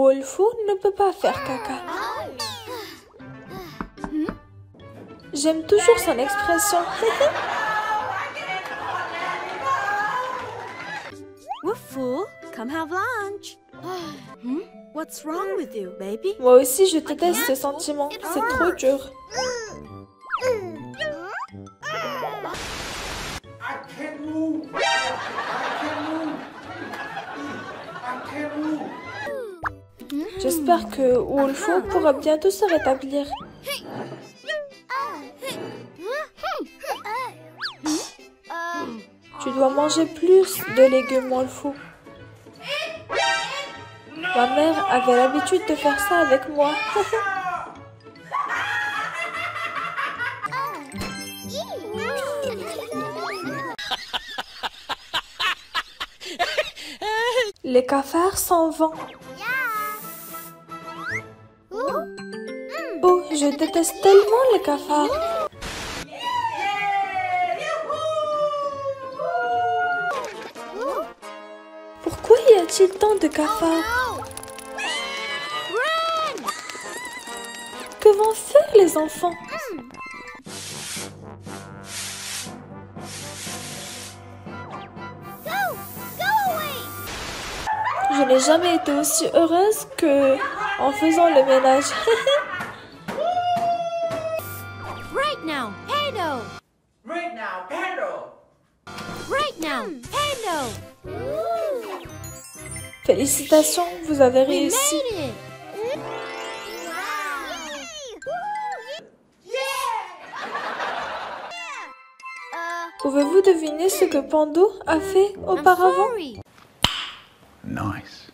Wolfo ne peut pas faire caca. J'aime toujours son expression. Woofoo, come have lunch. hmm? What's wrong with you, baby? Moi aussi, je déteste ce sentiment. C'est trop dur. I can't move. J'espère que Wolfo pourra bientôt se rétablir. Tu dois manger plus de légumes, Wolfo. Ma mère avait l'habitude de faire ça avec moi. Les cafards s'en vont. Je déteste tellement les cafards. Pourquoi y a-t-il tant de cafards? Que vont faire les enfants? Je n'ai jamais été aussi heureuse que en faisant le ménage. now, Pando! Right now, Pando. Right now, Pando! Félicitations, vous avez We réussi. made it! Pouvez-vous deviner ce que Pando a fait auparavant? Nice.